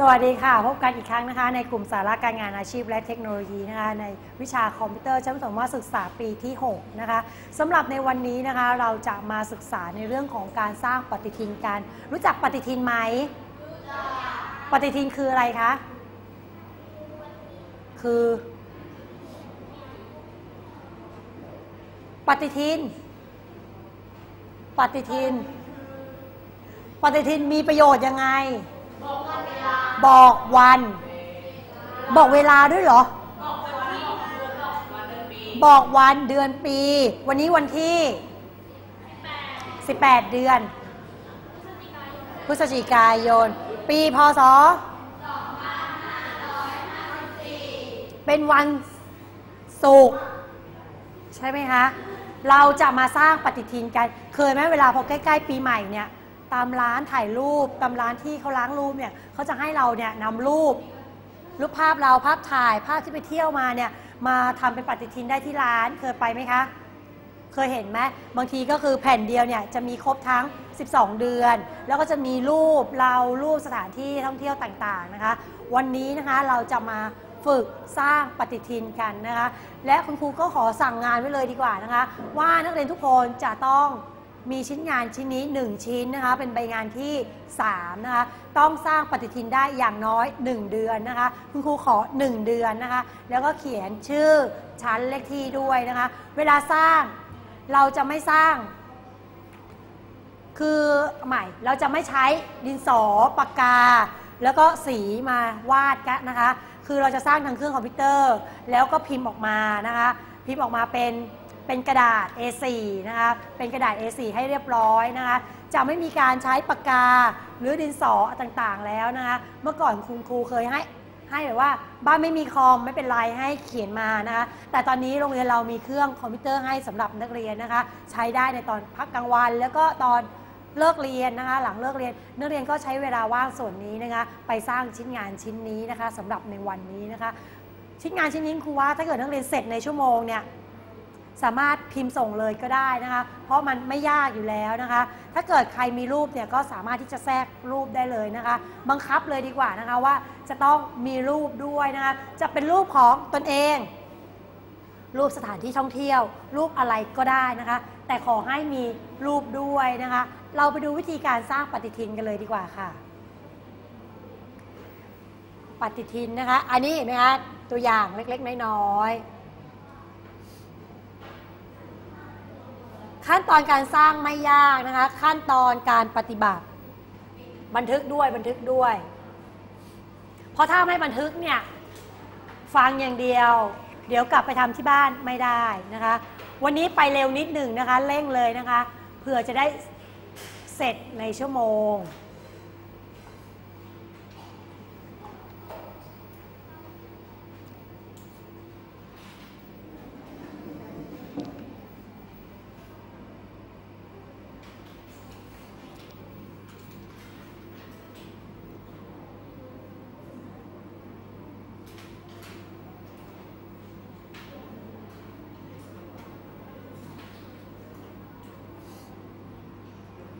สวัสดีค่ะ พบกันอีกครั้งนะคะ ในกลุ่มสาระการงานอาชีพและเทคโนโลยีนะคะในวิชาคอมพิวเตอร์ชั้นประถมศึกษาปีที่ 6 นะคะสำหรับในวันนี้นะคะเราจะมาศึกษาในเรื่องของการสร้างปฏิทินการรู้จักปฏิทินไหม ปฏิทินคืออะไรคะ คือ ปฏิทิน ปฏิทิน ปฏิทินมีประโยชน์ยังไง บอกวัน บอกเวลาด้วยเหรอ บอกวันเดือนปี วันนี้วันที่ 18 เดือน พฤศจิกายน ปีพศเป็นวันศุกร์ใช่ไหมคะ เราจะมาสร้างปฏิทินกัน เคยไหมเวลาพอใกล้ ๆ ปีใหม่เนี่ย ตามร้านถ่ายรูปตามร้านที่เขาล้างรูปเนี่ยเขาจะให้เราเนี่ยนำรูป รูปภาพเราภาพถ่ายภาพที่ไปเที่ยวมาเนี่ยมาทำเป็นปฏิทินได้ที่ร้านเคยไปไหมคะ เคยเห็นไหมบางทีก็คือแผ่นเดียวเนี่ยจะมีครบทั้ง 12 เดือน แล้วก็จะมีรูปเรารูปสถานที่ท่องเที่ยวต่างๆนะคะ วันนี้นะคะเราจะมาฝึกสร้างปฏิทินกันนะคะ และคุณครูก็ขอสั่งงานไว้เลยดีกว่านะคะ ว่านักเรียนทุกคนจะต้อง มีชิ้นงานชิ้นนี้ 1 ชิ้นนะคะ เป็นใบงานที่ 3 นะคะ ต้องสร้างปฏิทินได้อย่างน้อย 1 เดือนนะคะ คุณครูขอ 1 เดือนนะคะ แล้วก็เขียนชื่อชั้นเลขที่ด้วยนะคะ เวลาสร้างเราจะไม่สร้าง คือใหม่เราจะไม่ใช้ดินสอปากกา แล้วก็สีมาวาดกันนะคะ คือเราจะสร้างทางเครื่องคอมพิวเตอร์ แล้วก็พิมพ์ออกมานะคะ พิมพ์ออกมาเป็น เป็นกระดาษ A4 นะคะเป็นกระดาษ A4 ให้เรียบร้อยนะคะจะไม่มีการใช้ปากกาหรือดินสอต่างๆแล้วนะคะเมื่อก่อนคุณครูเคยให้ให้แบบว่าบ้านไม่มีคอมไม่เป็นไรให้เขียนมานะคะแต่ตอนนี้โรงเรียนเรามีเครื่องคอมพิวเตอร์ให้สำหรับนักเรียนนะคะ ใช้ได้ในตอนพักกลางวัน แล้วก็ตอนเลิกเรียนนะคะ หลังเลิกเรียนนักเรียนก็ใช้เวลาว่างส่วนนี้นะคะ ไปสร้างชิ้นงานชิ้นนี้นะคะสำหรับในวันนี้นะคะ ชิ้นงานชิ้นนี้ครูว่าถ้าเกิดนักเรียนเสร็จในชั่วโมงเนี่ย สามารถพิมพ์ส่งเลยก็ได้นะคะ เพราะมันไม่ยากอยู่แล้วนะคะ ถ้าเกิดใครมีรูปเนี่ยก็สามารถที่จะแทรกรูปได้เลยนะคะ บังคับเลยดีกว่านะคะว่าจะต้องมีรูปด้วยนะคะ จะเป็นรูปของตนเอง รูปสถานที่ท่องเที่ยว รูปอะไรก็ได้นะคะ แต่ขอให้มีรูปด้วยนะคะ เราไปดูวิธีการสร้างปฏิทินกันเลยดีกว่าค่ะ ปฏิทินนะคะ อันนี้เห็นไหมคะตัวอย่างเล็กๆน้อยๆ ขั้นตอนการสร้างไม่ยากนะคะ ขั้นตอนการปฏิบัติ บันทึกด้วยบันทึกด้วย เพราะถ้าไม่บันทึกเนี่ยฟังอย่างเดียว เดี๋ยวกลับไปทำที่บ้านไม่ได้นะคะ วันนี้ไปเร็วนิดหนึ่งนะคะเร่งเลยนะคะเผื่อจะได้เสร็จในชั่วโมง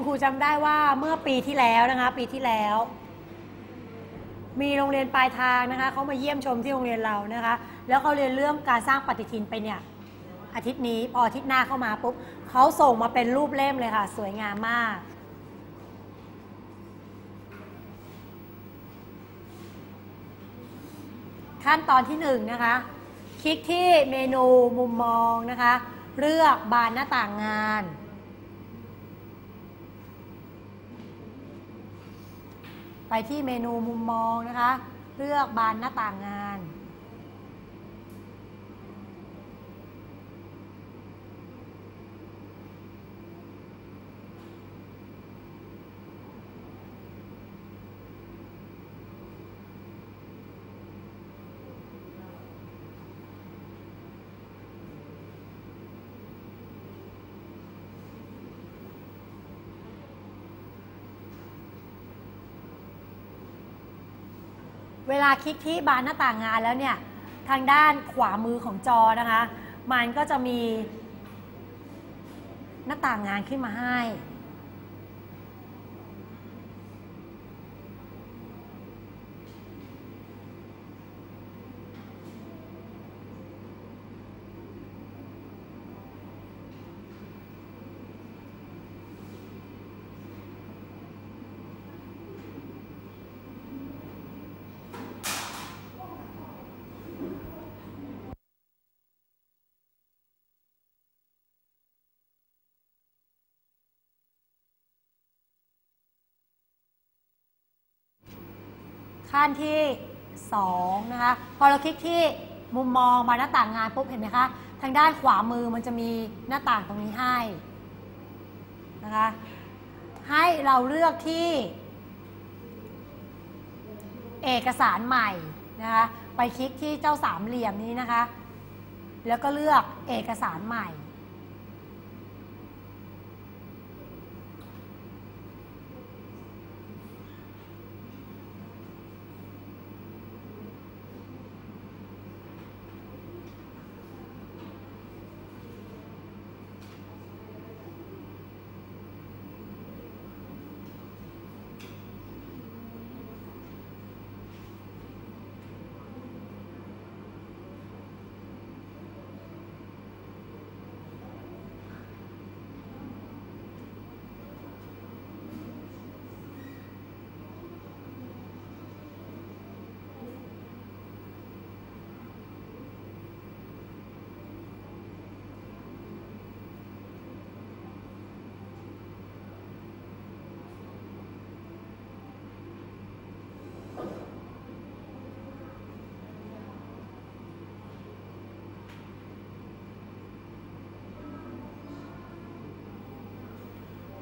คุณครูจำได้ว่าเมื่อปีที่แล้วนะคะ ปีที่แล้ว มีโรงเรียนปลายทางนะคะเขามาเยี่ยมชมที่โรงเรียนเรานะคะ แล้วเขาเรียนเรื่องการสร้างปฏิทินไปเนี่ยอาทิตย์นี้พออาทิตย์หน้าเข้ามาปุ๊บเขาส่งมาเป็นรูปเล่มเลยค่ะ สวยงามมากขั้นตอนที่หนึ่งนะคะ คลิกที่เมนูมุมมองนะคะ เลือกบานหน้าต่างงาน ไปที่เมนูมุมมองนะคะ เลือกบานหน้าต่างงาน เวลาคลิกที่บานหน้าต่างงานแล้วเนี่ย ทางด้านขวามือของจอนะคะ มันก็จะมีหน้าต่างงานขึ้นมาให้ ขั้นที่ 2 นะคะ พอเราคลิกที่มุมมองมาหน้าต่างงานปุ๊บเห็นไหมคะ ทางด้านขวามือมันจะมีหน้าต่างตรงนี้ให้นะคะ ให้เราเลือกที่ เอกสารใหม่นะคะ ไปคลิกที่เจ้าสามเหลี่ยมนี้นะคะ แล้วก็เลือกเอกสารใหม่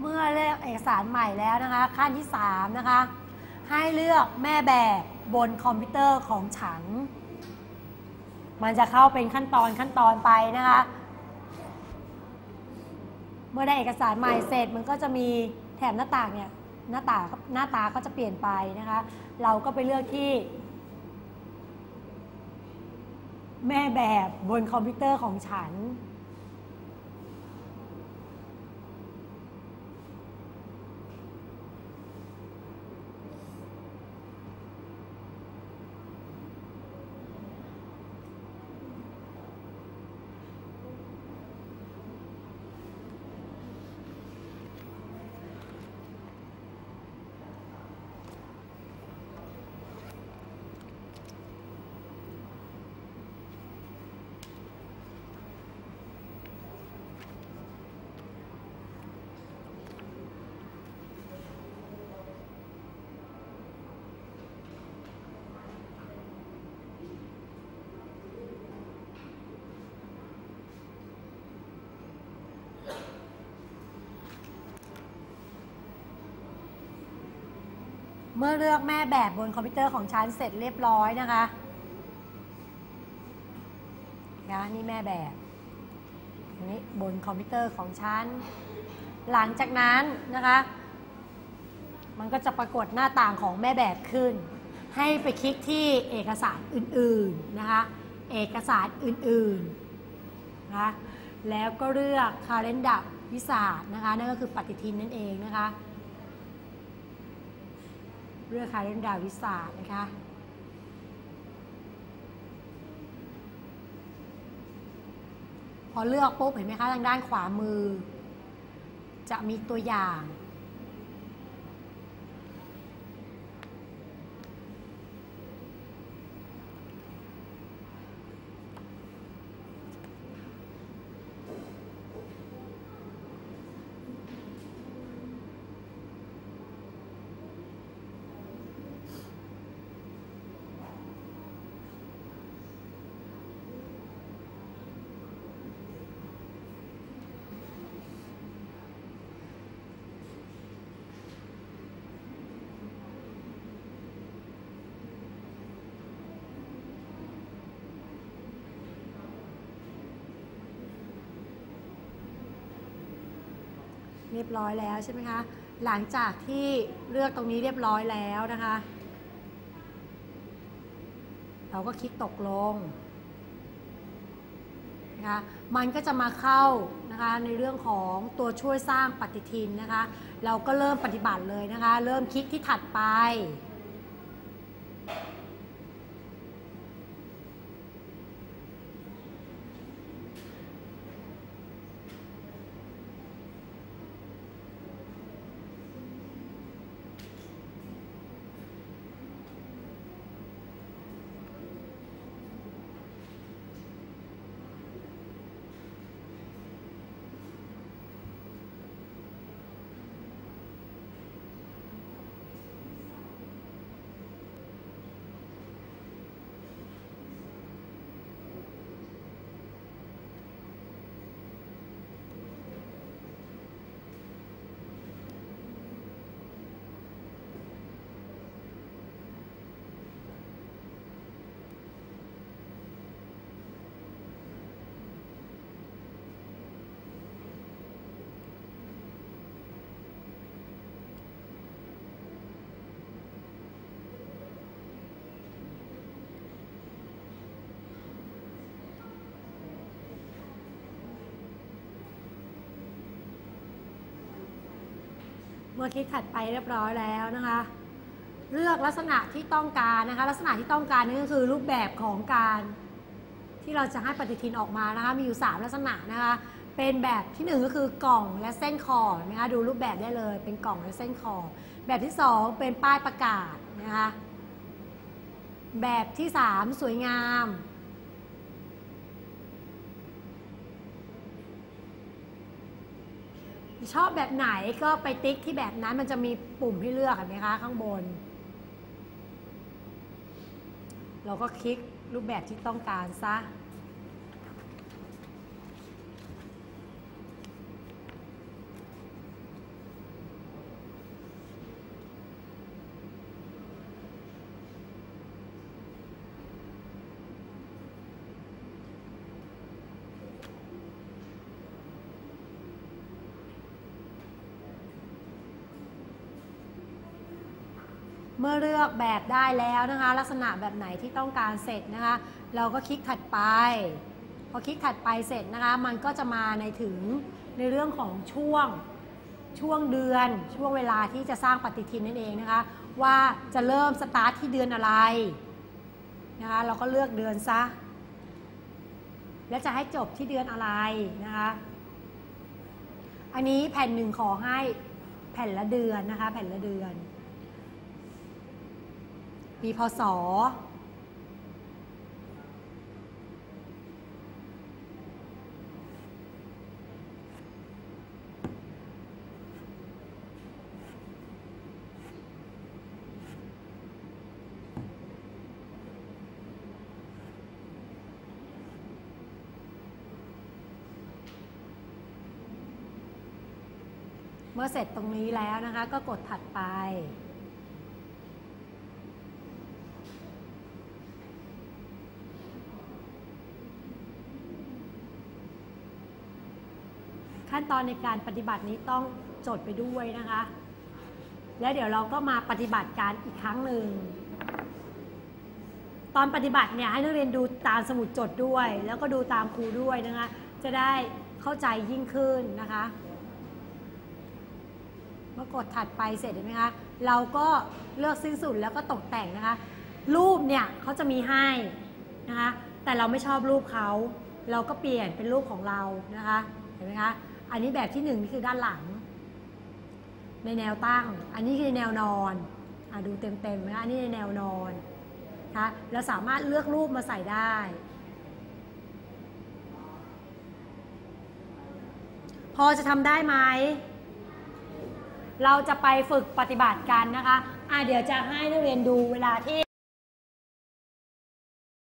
เมื่อเลือกเอกสารใหม่แล้วนะคะ ขั้นที่ 3 นะคะ ให้เลือกแม่แบบบนคอมพิวเตอร์ของฉัน มันจะเข้าเป็นขั้นตอนขั้นตอนไปนะคะ เมื่อได้เอกสารใหม่เสร็จมันก็จะมีแถบหน้าต่างเนี่ยหน้าตาหน้าตาก็จะเปลี่ยนไปนะคะ เราก็ไปเลือกที่ แม่แบบบนคอมพิวเตอร์ของฉัน เมื่อเลือกแม่แบบบนคอมพิวเตอร์ของฉันเสร็จเรียบร้อยนะคะนะนี่แม่แบบนนี้บนคอมพิวเตอร์ของฉัน หลังจากนั้นนะคะ มันก็จะปรากฏหน้าต่างของแม่แบบขึ้น ให้ไปคลิกที่เอกสารอื่นๆนะคะ เอกสารอื่นๆนะคะแล้วก็เลือก calendar wizard นะคะนั่นก็คือปฏิทินนั่นเองนะคะ เรืองคาเรนดาวิสานะคะพอเลือกปุ๊บเห็นไหมคะทางด้านขวามือ จะมีตัวอย่าง เรียบร้อยแล้วใช่ไหมคะ หลังจากที่เลือกตรงนี้เรียบร้อยแล้วนะคะ เราก็คลิกตกลงนะคะมันก็จะมาเข้านะคะในเรื่องของตัวช่วยสร้างปฏิทินนะคะ เราก็เริ่มปฏิบัติเลยนะคะ เริ่มคลิกที่ถัดไป พ เมื่อคลิกถัดไปเรียบร้อยแล้วนะคะ เลือกลักษณะที่ต้องการนะคะ ลักษณะที่ต้องการนี่ก็คือรูปแบบของการ ที่เราจะให้ปฏิทินออกมานะคะ มีอยู่ 3 ลักษณะนะคะ เป็นแบบที่ 1 ก็คือกล่องและเส้นขอบนะคะดูรูปแบบได้เลยเป็นกล่องและเส้นขอบแบบที่ 2 เป็นป้ายประกาศนะคะแบบที่ 3 สวยงาม ชอบแบบไหนก็ไปติ๊กที่แบบนั้นมันจะมีปุ่มให้เลือกเห็นไหมคะ ข้างบน เราก็คลิกรูปแบบที่ต้องการซะ เมื่อเลือกแบบได้แล้วนะคะ ลักษณะแบบไหนที่ต้องการเสร็จนะคะ เราก็คลิกถัดไป พอคลิกถัดไปเสร็จนะคะ มันก็จะมาในถึงในเรื่องของช่วงช่วงเดือนช่วงเวลาที่จะสร้างปฏิทินนั่นเองนะคะ ว่าจะเริ่มสตาร์ทที่เดือนอะไรนะคะเราก็เลือกเดือนซะ แล้วจะให้จบที่เดือนอะไรนะคะ อันนี้แผ่นหนึ่งขอให้แผ่นละเดือนนะคะ แผ่นละเดือน ปีพศ เมื่อเสร็จตรงนี้แล้วนะคะ ก็กดถัดไป ขั้นตอนในการปฏิบัตินี้ต้องจดไปด้วยนะคะ แล้วเดี๋ยวเราก็มาปฏิบัติการอีกครั้งหนึ่ง ตอนปฏิบัติเนี่ยให้นักเรียนดูตามสมุดจดด้วย แล้วก็ดูตามครูด้วยนะคะ จะได้เข้าใจยิ่งขึ้นนะคะเมื่อกดถัดไปเสร็จเห็นไหมคะ เราก็เลือกสิ้นสุดแล้วก็ตกแต่งนะคะ รูปเนี่ยเขาจะมีให้นะคะ แต่เราไม่ชอบรูปเขา เราก็เปลี่ยนเป็นรูปของเรานะคะ เห็นไหมคะ อันนี้แบบที่หนึ่งนี่คือด้านหลัง ในแนวตั้ง อันนี้คือแนวนอนอดูเต็มๆนะคะอันนี้ในแนวนอนนะคะเราสามารถเลือกรูปมาใส่ได้ พอจะทำได้ไหม เราจะไปฝึกปฏิบัติกันนะคะอะเดี๋ยวจะให้นักเรียนดูเวลาที่